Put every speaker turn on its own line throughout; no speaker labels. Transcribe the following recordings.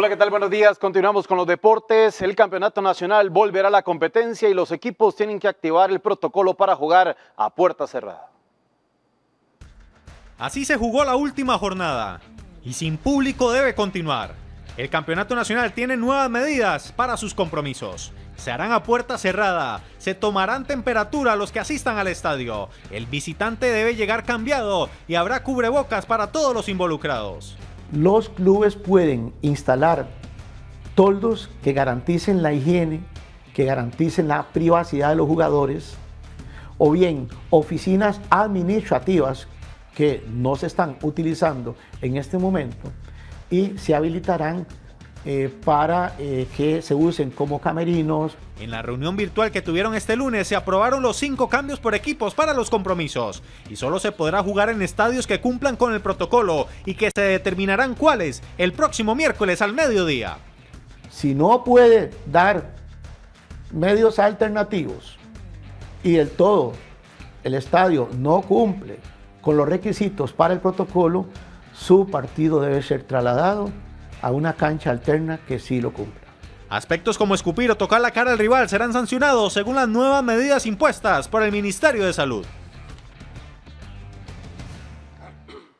Hola, ¿qué tal? Buenos días. Continuamos con los deportes. El campeonato nacional volverá a la competencia y los equipos tienen que activar el protocolo para jugar a puerta cerrada.
Así se jugó la última jornada y sin público debe continuar. El campeonato nacional tiene nuevas medidas para sus compromisos. Se harán a puerta cerrada, se tomarán temperatura los que asistan al estadio. El visitante debe llegar cambiado y habrá cubrebocas para todos los involucrados.
Los clubes pueden instalar toldos que garanticen la higiene, que garanticen la privacidad de los jugadores, o bien oficinas administrativas que no se están utilizando en este momento y se habilitarán eh, para eh, que se usen como camerinos.
En la reunión virtual que tuvieron este lunes se aprobaron los cinco cambios por equipos para los compromisos y solo se podrá jugar en estadios que cumplan con el protocolo y que se determinarán cuáles el próximo miércoles al mediodía.
Si no puede dar medios alternativos y del todo el estadio no cumple con los requisitos para el protocolo, su partido debe ser trasladado a una cancha alterna que sí lo cumpla.
Aspectos como escupir o tocar la cara al rival serán sancionados según las nuevas medidas impuestas por el Ministerio de Salud.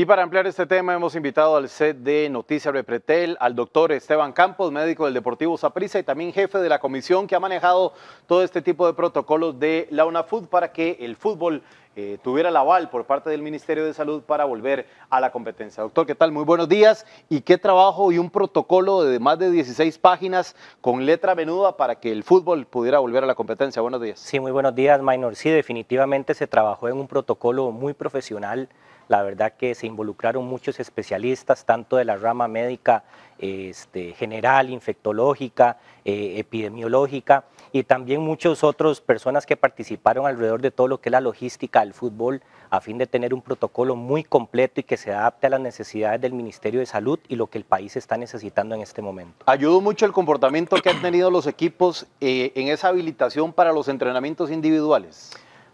Y para ampliar este tema hemos invitado al set de Noticias Repretel al doctor Esteban Campos, médico del Deportivo Saprissa y también jefe de la comisión que ha manejado todo este tipo de protocolos de la UNAFUT para que el fútbol eh, tuviera el aval por parte del Ministerio de Salud para volver a la competencia. Doctor, ¿qué tal? Muy buenos días. ¿Y qué trabajo y un protocolo de más de 16 páginas con letra menuda para que el fútbol pudiera volver a la competencia? Buenos días.
Sí, muy buenos días, Minor. Sí, definitivamente se trabajó en un protocolo muy profesional la verdad que se involucraron muchos especialistas, tanto de la rama médica este, general, infectológica, eh, epidemiológica, y también muchas otras personas que participaron alrededor de todo lo que es la logística del fútbol, a fin de tener un protocolo muy completo y que se adapte a las necesidades del Ministerio de Salud y lo que el país está necesitando en este momento.
¿Ayudó mucho el comportamiento que han tenido los equipos eh, en esa habilitación para los entrenamientos individuales?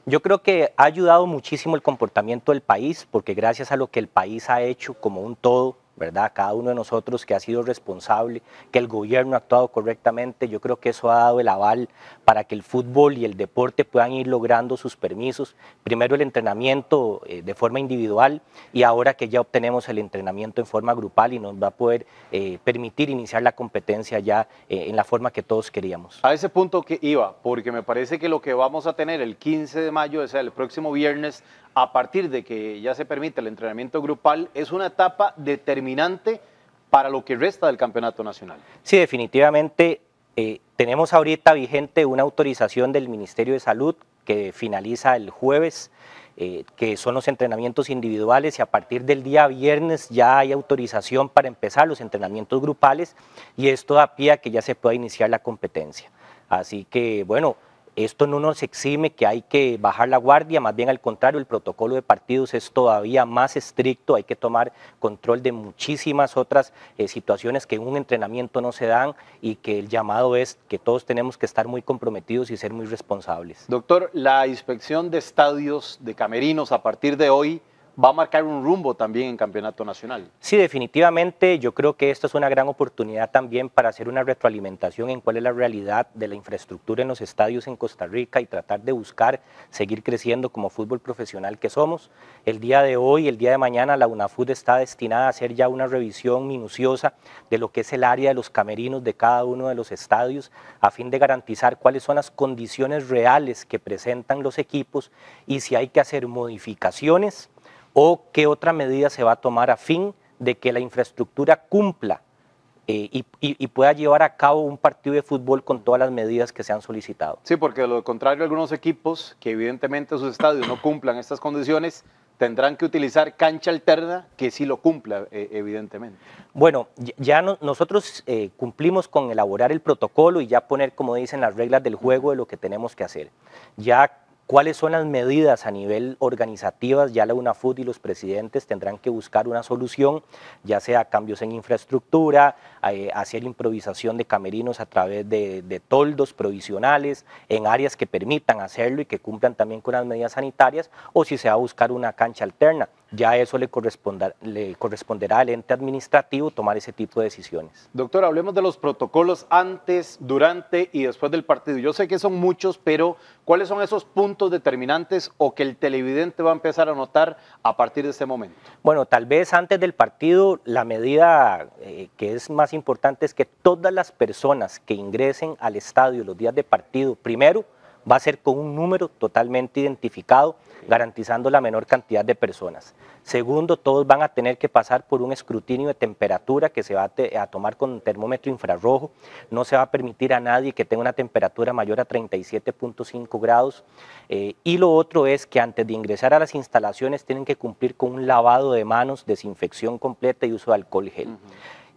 Yo creo que ha ayudado muchísimo el comportamiento del país, porque gracias a lo que el país ha hecho como un todo, ¿verdad? Cada uno de nosotros que ha sido responsable, que el gobierno ha actuado correctamente, yo creo que eso ha dado el aval para que el fútbol y el deporte puedan ir logrando sus permisos. Primero el entrenamiento eh, de forma individual y ahora que ya obtenemos el entrenamiento en forma grupal y nos va a poder eh, permitir iniciar la competencia ya eh, en la forma que todos queríamos.
A ese punto que iba, porque me parece que lo que vamos a tener el 15 de mayo, o sea, el próximo viernes, a partir de que ya se permite el entrenamiento grupal, es una etapa determinante para lo que resta del campeonato nacional.
Sí, definitivamente eh, tenemos ahorita vigente una autorización del Ministerio de Salud que finaliza el jueves, eh, que son los entrenamientos individuales y a partir del día viernes ya hay autorización para empezar los entrenamientos grupales y esto da pie a que ya se pueda iniciar la competencia. Así que, bueno, esto no nos exime que hay que bajar la guardia, más bien al contrario, el protocolo de partidos es todavía más estricto, hay que tomar control de muchísimas otras eh, situaciones que en un entrenamiento no se dan y que el llamado es que todos tenemos que estar muy comprometidos y ser muy responsables.
Doctor, la inspección de estadios, de camerinos a partir de hoy, va a marcar un rumbo también en campeonato nacional.
Sí, definitivamente yo creo que esto es una gran oportunidad también para hacer una retroalimentación en cuál es la realidad de la infraestructura en los estadios en Costa Rica y tratar de buscar seguir creciendo como fútbol profesional que somos. El día de hoy, el día de mañana, la UNAFUD está destinada a hacer ya una revisión minuciosa de lo que es el área de los camerinos de cada uno de los estadios a fin de garantizar cuáles son las condiciones reales que presentan los equipos y si hay que hacer modificaciones o qué otra medida se va a tomar a fin de que la infraestructura cumpla eh, y, pueda llevar a cabo un partido de fútbol con todas las medidas que se han solicitado.
Sí, porque de lo contrario, algunos equipos que evidentemente sus estadios no cumplan estas condiciones tendrán que utilizar cancha alterna que sí lo cumpla, eh, evidentemente.
Bueno, ya nosotros eh, cumplimos con elaborar el protocolo y ya poner, como dicen, las reglas del juego de lo que tenemos que hacer. Ya ¿Cuáles son las medidas a nivel organizativas? Ya la UNAFUT y los presidentes tendrán que buscar una solución, ya sea cambios en infraestructura, eh, hacer improvisación de camerinos a través de, toldos provisionales en áreas que permitan hacerlo y que cumplan también con las medidas sanitarias, o si se va a buscar una cancha alterna. Ya eso le, le corresponderá al ente administrativo tomar ese tipo de decisiones.
Doctor, hablemos de los protocolos antes, durante y después del partido. Yo sé que son muchos, pero ¿cuáles son esos puntos determinantes o que el televidente va a empezar a notar a partir de este momento?
Bueno, tal vez antes del partido la medida eh, que es más importante es que todas las personas que ingresen al estadio los días de partido, primero, va a ser con un número totalmente identificado, garantizando la menor cantidad de personas. Segundo, todos van a tener que pasar por un escrutinio de temperatura que se va a, tomar con un termómetro infrarrojo. No se va a permitir a nadie que tenga una temperatura mayor a 37.5 grados. Eh, y lo otro es que antes de ingresar a las instalaciones tienen que cumplir con un lavado de manos, desinfección completa y uso de alcohol gel.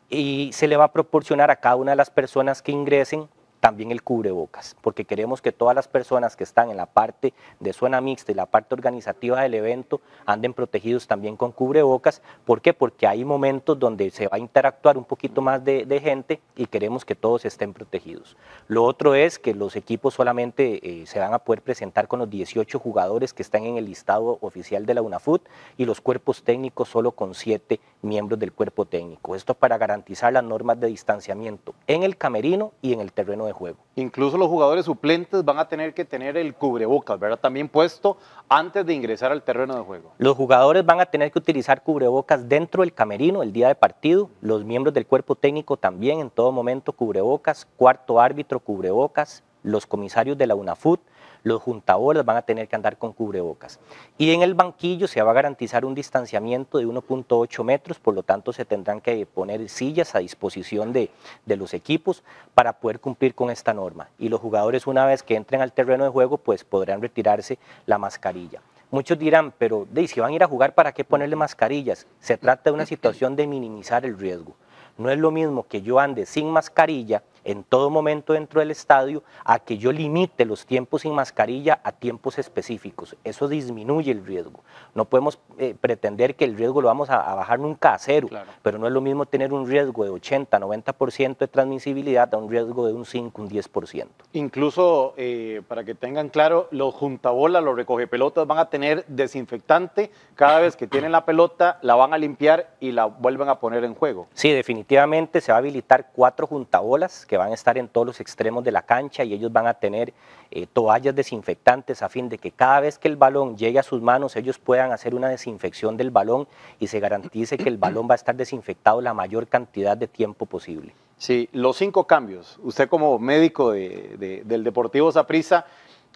Y se le va a proporcionar a cada una de las personas que ingresen también el cubrebocas, porque queremos que todas las personas que están en la parte de zona mixta y la parte organizativa del evento anden protegidos también con cubrebocas. ¿Por qué? Porque hay momentos donde se va a interactuar un poquito más de, gente y queremos que todos estén protegidos. Lo otro es que los equipos solamente eh, se van a poder presentar con los 18 jugadores que están en el listado oficial de la UNAFUT y los cuerpos técnicos solo con 7 miembros del cuerpo técnico. Esto para garantizar las normas de distanciamiento en el camerino y en el terreno de juego.
Incluso los jugadores suplentes van a tener que tener el cubrebocas, ¿verdad? También puesto antes de ingresar al terreno de juego.
Los jugadores van a tener que utilizar cubrebocas dentro del camerino el día de partido, los miembros del cuerpo técnico también en todo momento cubrebocas, cuarto árbitro cubrebocas, los comisarios de la UNAFUT, los juntabolas van a tener que andar con cubrebocas. Y en el banquillo se va a garantizar un distanciamiento de 1.8 metros, por lo tanto se tendrán que poner sillas a disposición de, los equipos para poder cumplir con esta norma. Y los jugadores una vez que entren al terreno de juego, pues podrán retirarse la mascarilla. Muchos dirán, pero si van a ir a jugar, ¿para qué ponerle mascarillas? Se trata de una situación de minimizar el riesgo. No es lo mismo que yo ande sin mascarilla en todo momento dentro del estadio a que yo limite los tiempos sin mascarilla a tiempos específicos. Eso disminuye el riesgo. No podemos eh, pretender que el riesgo lo vamos a, bajar nunca a cero, pero no es lo mismo tener un riesgo de 80, 90% de transmisibilidad a un riesgo de un 5, un 10%.
Incluso, eh, para que tengan claro, los juntabolas, los recogepelotas van a tener desinfectante cada vez que tienen la pelota, la van a limpiar y la vuelven a poner en juego.
Sí, definitivamente se va a habilitar cuatro juntabolas que van a estar en todos los extremos de la cancha y ellos van a tener eh, toallas desinfectantes a fin de que cada vez que el balón llegue a sus manos ellos puedan hacer una desinfección del balón y se garantice que el balón va a estar desinfectado la mayor cantidad de tiempo posible.
Sí, los cinco cambios. Usted como médico del Deportivo Saprissa,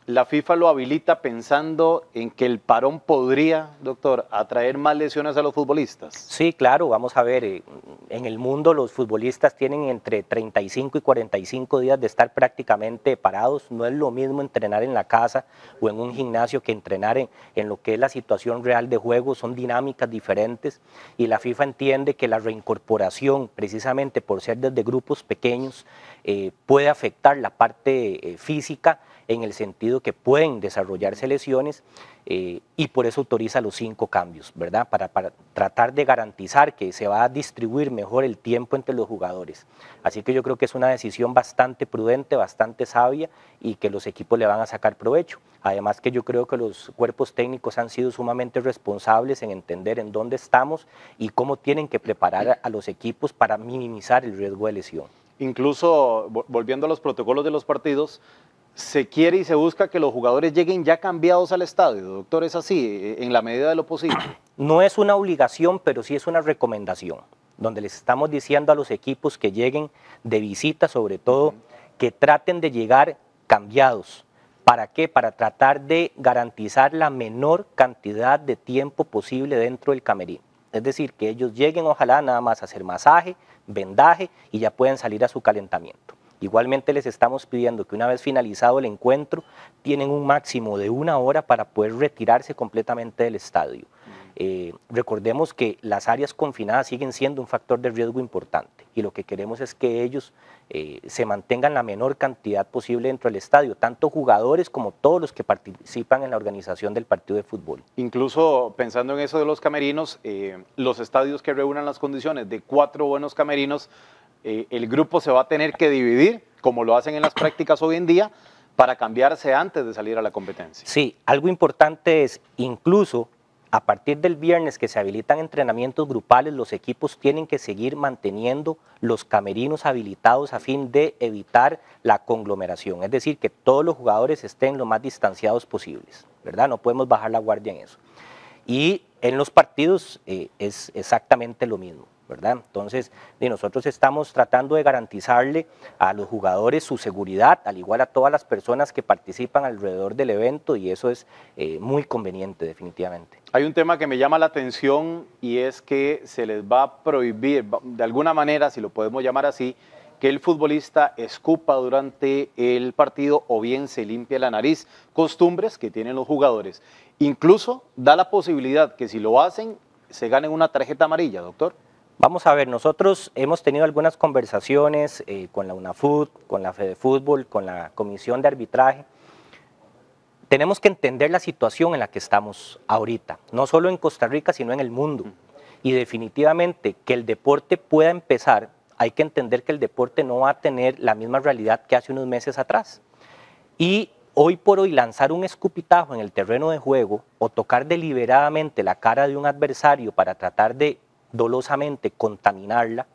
la FIFA lo habilita pensando en que el parón podría, doctor, atraer más lesiones a los futbolistas.
Sí, claro, vamos a ver, eh, en el mundo los futbolistas tienen entre 35 y 45 días de estar prácticamente parados. No es lo mismo entrenar en la casa o en un gimnasio que entrenar en, lo que es la situación real de juego. Son dinámicas diferentes y la FIFA entiende que la reincorporación, precisamente por ser desde grupos pequeños, eh, puede afectar la parte eh, física en el sentido que pueden desarrollarse lesiones eh, y por eso autoriza los cinco cambios, ¿verdad? Para, tratar de garantizar que se va a distribuir mejor el tiempo entre los jugadores. Así que yo creo que es una decisión bastante prudente, bastante sabia y que los equipos le van a sacar provecho. Además que yo creo que los cuerpos técnicos han sido sumamente responsables en entender en dónde estamos y cómo tienen que preparar a los equipos para minimizar el riesgo de lesión.
Incluso, volviendo a los protocolos de los partidos, se quiere y se busca que los jugadores lleguen ya cambiados al estadio, doctor, ¿es así, e, en la medida de lo posible?
No es una obligación, pero sí es una recomendación, donde les estamos diciendo a los equipos que lleguen de visita, sobre todo, que traten de llegar cambiados. ¿Para qué? Para tratar de garantizar la menor cantidad de tiempo posible dentro del camerino. Es decir, que ellos lleguen ojalá nada más a hacer masaje, vendaje y ya pueden salir a su calentamiento. Igualmente les estamos pidiendo que una vez finalizado el encuentro, tienen un máximo de una hora para poder retirarse completamente del estadio. Eh, recordemos que las áreas confinadas siguen siendo un factor de riesgo importante y lo que queremos es que ellos eh, se mantengan la menor cantidad posible dentro del estadio, tanto jugadores como todos los que participan en la organización del partido de fútbol.
Incluso pensando en eso de los camerinos, eh, los estadios que reúnan las condiciones de cuatro buenos camerinos eh, el grupo se va a tener que dividir, como lo hacen en las prácticas hoy en día, para cambiarse antes de salir a la competencia.
Sí, algo importante es incluso a partir del viernes que se habilitan entrenamientos grupales, los equipos tienen que seguir manteniendo los camerinos habilitados a fin de evitar la conglomeración, es decir, que todos los jugadores estén lo más distanciados posibles, ¿verdad? No podemos bajar la guardia en eso. Y en los partidos eh, es exactamente lo mismo. ¿Verdad? Entonces, nosotros estamos tratando de garantizarle a los jugadores su seguridad, al igual a todas las personas que participan alrededor del evento y eso es eh, muy conveniente definitivamente.
Hay un tema que me llama la atención y es que se les va a prohibir, de alguna manera, si lo podemos llamar así, que el futbolista escupa durante el partido o bien se limpie la nariz, costumbres que tienen los jugadores. Incluso da la posibilidad que si lo hacen se ganen una tarjeta amarilla, doctor.
Vamos a ver, nosotros hemos tenido algunas conversaciones eh, con la UNAFUT, con la Fede Fútbol, con la Comisión de Arbitraje. Tenemos que entender la situación en la que estamos ahorita, no solo en Costa Rica, sino en el mundo. Y definitivamente que el deporte pueda empezar, hay que entender que el deporte no va a tener la misma realidad que hace unos meses atrás. Y hoy por hoy lanzar un escupitajo en el terreno de juego o tocar deliberadamente la cara de un adversario para tratar de dolosamente contaminarla,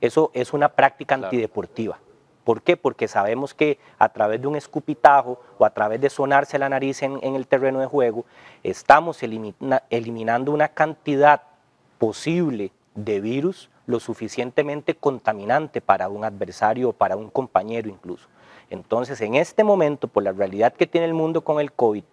eso es una práctica antideportiva. ¿Por qué? Porque sabemos que a través de un escupitajo o a través de sonarse la nariz en, el terreno de juego, estamos eliminando una cantidad posible de virus lo suficientemente contaminante para un adversario o para un compañero incluso. Entonces, en este momento, por la realidad que tiene el mundo con el COVID,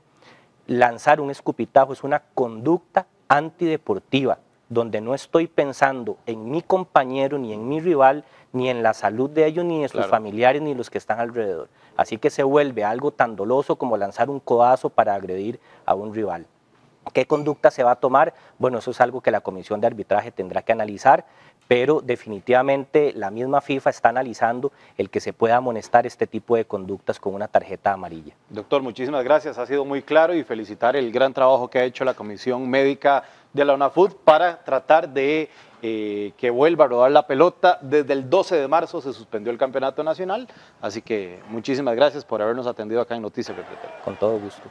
lanzar un escupitajo es una conducta antideportiva donde no estoy pensando en mi compañero, ni en mi rival, ni en la salud de ellos, ni en sus familiares, ni los que están alrededor. Así que se vuelve algo tan doloso como lanzar un codazo para agredir a un rival. ¿Qué conducta se va a tomar? Bueno, eso es algo que la comisión de arbitraje tendrá que analizar, pero definitivamente la misma FIFA está analizando el que se pueda amonestar este tipo de conductas con una tarjeta amarilla.
Doctor, muchísimas gracias, ha sido muy claro y felicitar el gran trabajo que ha hecho la Comisión Médica de la UNAFUT para tratar de eh, que vuelva a rodar la pelota. Desde el 12 de marzo se suspendió el campeonato nacional, así que muchísimas gracias por habernos atendido acá en Noticias
Con todo gusto.